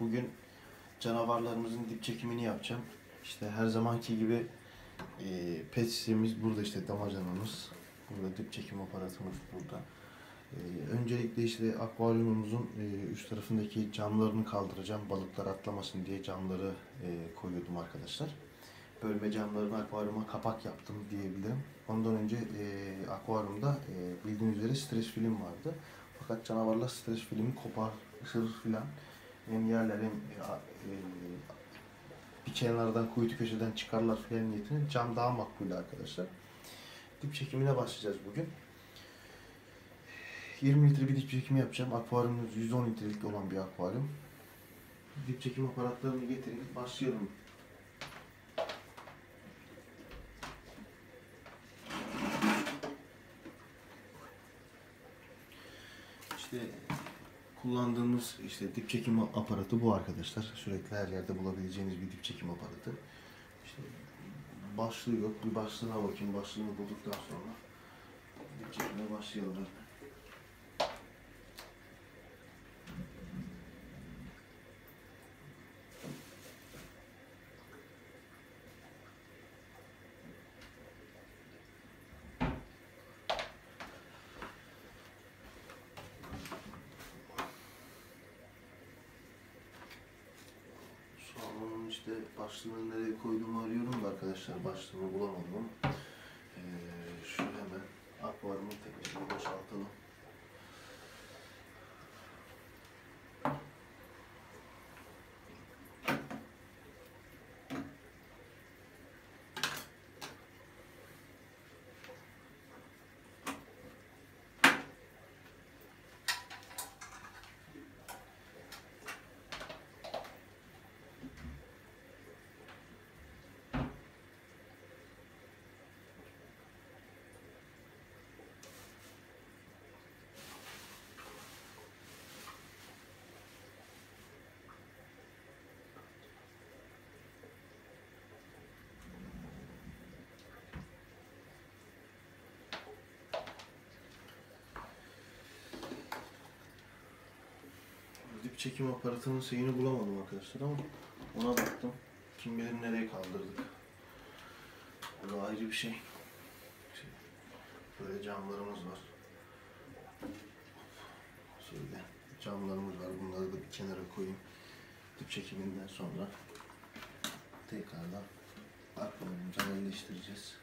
Bugün canavarlarımızın dip çekimini yapacağım. İşte her zamanki gibi e, pet şişemiz burada işte damacanamız. Burada dip çekim aparatımız burada. E, öncelikle işte akvaryumumuzun e, üst tarafındaki camlarını kaldıracağım. Balıklar atlamasın diye camları e, koyuyordum arkadaşlar. Bölme camlarını akvaryuma kapak yaptım diyebilirim. Ondan önce e, akvaryumda e, bildiğiniz üzere stres film vardı. Fakat canavarlar stres filmi koparır filan. Hem yerler hem e, e, bir kenardan kuytu köşeden çıkarlar filan niyetine cam daha makbul arkadaşlar. Dip çekimine başlayacağız bugün. 20 litre bir dip çekimi yapacağım. Akvaryumumuz 110 litrelik olan bir akvaryum. Dip çekim aparatlarını getirin. Başlayalım. İşte kullandığımız işte dip çekim aparatı bu arkadaşlar. Sürekli her yerde bulabileceğiniz bir dip çekim aparatı. İşte başlığı yok. Bir başlığına bakayım. Başlığını bulduktan sonra dip çekime başlayalım. Salonun işte başlığını nereye koyduğumu arıyorum da arkadaşlar başlığını bulamadım. Ee, şu hemen akvaryumun tepesini boşaltalım. Dip çekim aparatının şeyini bulamadım arkadaşlar ama ona baktım. Kim bilir nereye kaldırdık. O da ayrı bir şey. Şey, Böyle camlarımız var. Şöyle camlarımız var. Bunları da bir kenara koyayım. Dip çekiminden sonra tekrardan akvaryumumuza yerleştireceğiz.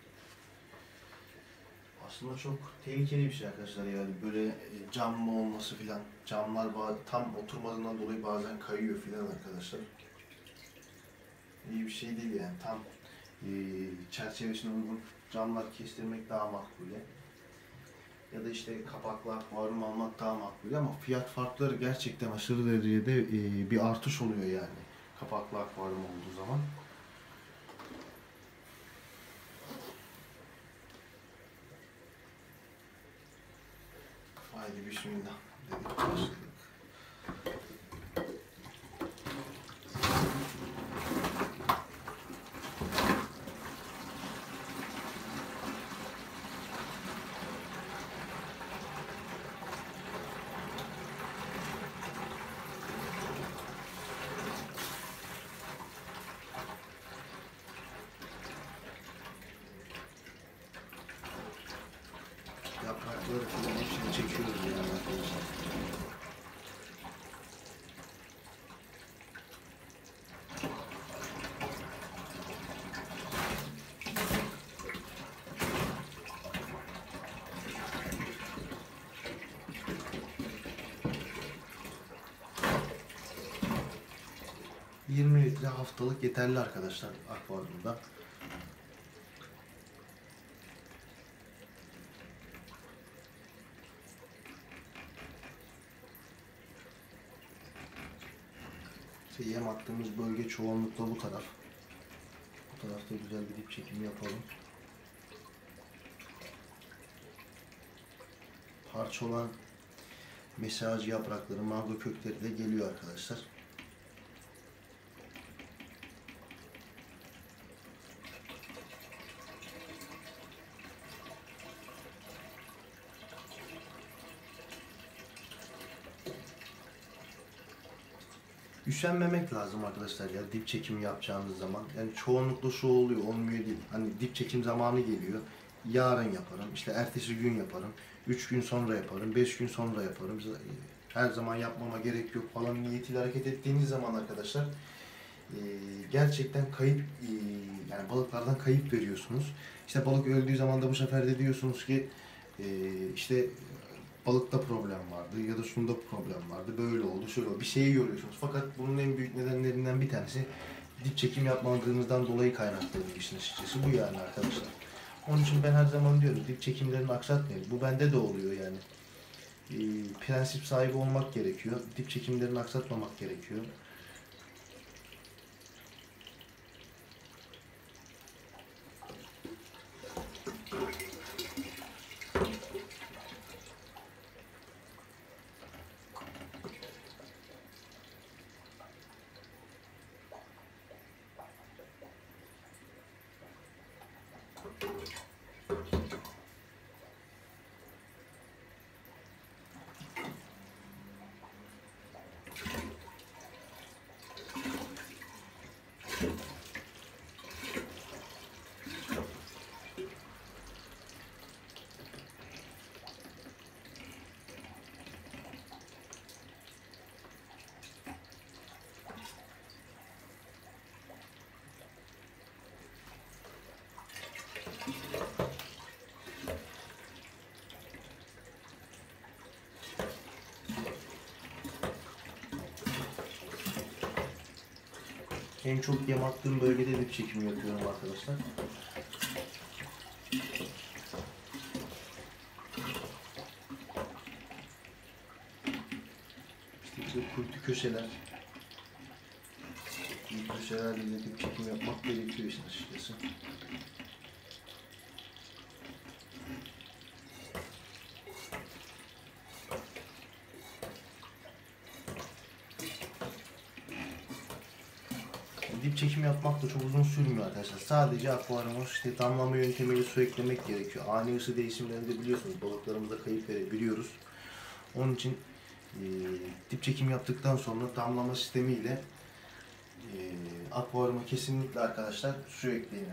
Aslında çok tehlikeli bir şey arkadaşlar yani böyle e, cam mı olması filan. Camlar tam oturmadığından dolayı bazen kayıyor filan arkadaşlar. İyi bir şey değil yani tam e, çerçevesine uygun camlar kestirmek daha makbule. Ya da işte kapaklı akvaryum almak daha makbule ama fiyat farkları gerçekten aşırı derecede e, bir artış oluyor yani kapaklı akvaryum olduğu zaman. Haydi bismillah dedik başladık. Yaprakları çekiyoruz yani arkadaşlar. ...20 litre haftalık yeterli arkadaşlar akvaryumda. İşte yem attığımız bölge çoğunlukla bu taraf. Bu tarafta güzel bir dip çekimi yapalım. Parça olan mesaj yaprakları, mango kökleri de geliyor arkadaşlar. Üşenmemek lazım arkadaşlar ya dip çekim yapacağınız zaman. Yani çoğunlukla şu oluyor, olmuyor değil. Hani dip çekim zamanı geliyor. Yarın yaparım, işte ertesi gün yaparım, üç gün sonra yaparım, beş gün sonra yaparım. Z- Her zaman yapmama gerek yok falan niyetiyle hareket ettiğiniz zaman arkadaşlar e, gerçekten kayıp e, yani balıklardan kayıp veriyorsunuz. İşte balık öldüğü zaman da bu sefer de diyorsunuz ki e, işte balıkta problem vardı ya da şunda problem vardı. Böyle oldu, şöyle oldu. Bir şeyi yoruyorsunuz. Fakat bunun en büyük nedenlerinden bir tanesi dip çekim yapmadığınızdan dolayı kaynaklanıyor işin açıkçası. Bu yani arkadaşlar. Onun için ben her zaman diyorum dip çekimlerini aksatmayın. Bu bende de oluyor yani. Ee, prensip sahibi olmak gerekiyor. Dip çekimlerini aksatmamak gerekiyor. En çok yem attığım bölgede dip çekimi yapıyorum arkadaşlar. İşte kuytu köşeler. Köşelerle dip çekim yapmak gerekiyor işin açıkçası. Dip çekim yapmak da çok uzun sürmüyor arkadaşlar. Sadece akvaryuma işte damlama yöntemiyle su eklemek gerekiyor. Ani ısı değişimlerini de biliyorsunuz. Balıklarımıza kayıp verebiliyoruz. Onun için e, dip çekim yaptıktan sonra damlama sistemiyle e, akvaryuma kesinlikle arkadaşlar su ekleyin.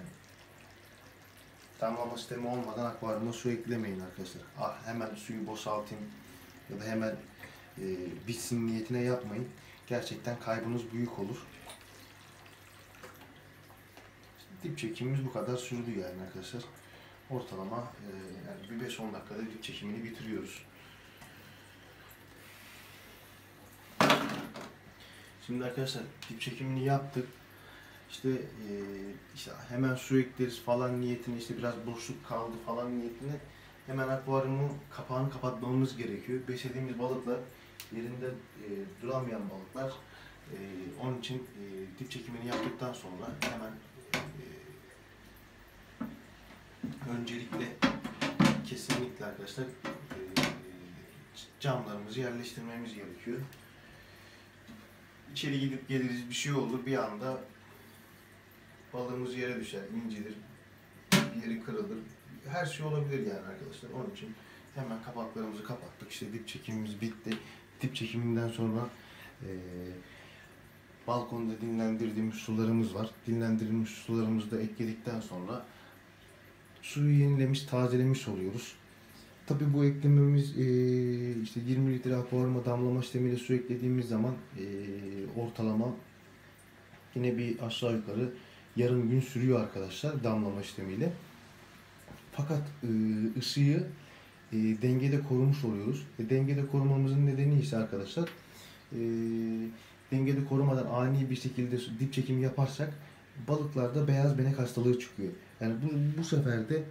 Damlama sistemi olmadan akvaryuma su eklemeyin arkadaşlar. Ah, hemen suyu boşaltayım ya da hemen e, bitsin niyetine yapmayın. Gerçekten kaybınız büyük olur. Dip çekimimiz bu kadar sürdü yani arkadaşlar. Ortalama e, yani bir 5-10 dakikada dip çekimini bitiriyoruz. Şimdi arkadaşlar dip çekimini yaptık. İşte e, işte hemen su ekleriz falan niyetine işte biraz boşluk kaldı falan niyetine hemen akvaryumun kapağını kapatmamız gerekiyor. Beslediğimiz balıklar yerinde e, duramayan balıklar. E, onun için e, dip çekimini yaptıktan sonra hemen e, öncelikle kesinlikle arkadaşlar e, camlarımızı yerleştirmemiz gerekiyor. İçeri gidip geliriz bir şey olur bir anda balığımız yere düşer, incidir, bir yeri kırılır. Her şey olabilir yani arkadaşlar. Onun için hemen kapaklarımızı kapattık. İşte dip çekimimiz bitti. Dip çekiminden sonra e, balkonda dinlendirdiğimiz sularımız var. Dinlendirilmiş sularımızı da ekledikten sonra suyu yenilemiş, tazelemiş oluyoruz. Tabi bu eklememiz e, işte 20 litre akvaryuma damlama sistemiyle su eklediğimiz zaman e, ortalama yine bir aşağı yukarı yarım gün sürüyor arkadaşlar damlama işlemiyle. Fakat e, ısıyı e, dengede korumuş oluyoruz. E, dengede korumamızın nedeni ise arkadaşlar e, dengede korumadan ani bir şekilde dip çekimi yaparsak balıklarda beyaz benek hastalığı çıkıyor. Yani bu, bu sefer de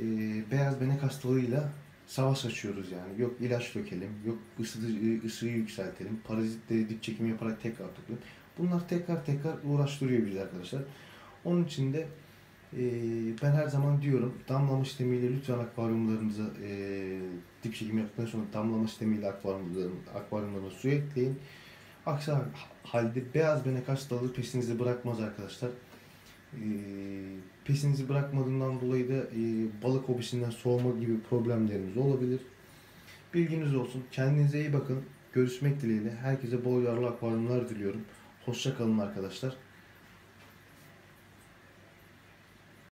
e, beyaz benek hastalığıyla savaş açıyoruz yani. Yok ilaç dökelim, yok ısı, ısıyı yükseltelim, parazitleri dip çekimi yaparak tekrar toplayalım. Bunlar tekrar tekrar uğraştırıyor bizi arkadaşlar. Onun için de e, ben her zaman diyorum damlama sistemiyle lütfen akvaryumlarınıza e, dip çekim yaptıktan sonra damlama sistemiyle akvaryumlarına, akvaryumlarına su ekleyin. Aksi halde beyaz benek hastalığı pesinizi bırakmaz arkadaşlar. E, pesinizi bırakmadığından dolayı da e, balık hobisinden soğuma gibi problemleriniz olabilir. Bilginiz olsun. Kendinize iyi bakın. Görüşmek dileğiyle. Herkese bol yararlı akvaryumlar diliyorum. Hoşça kalın arkadaşlar.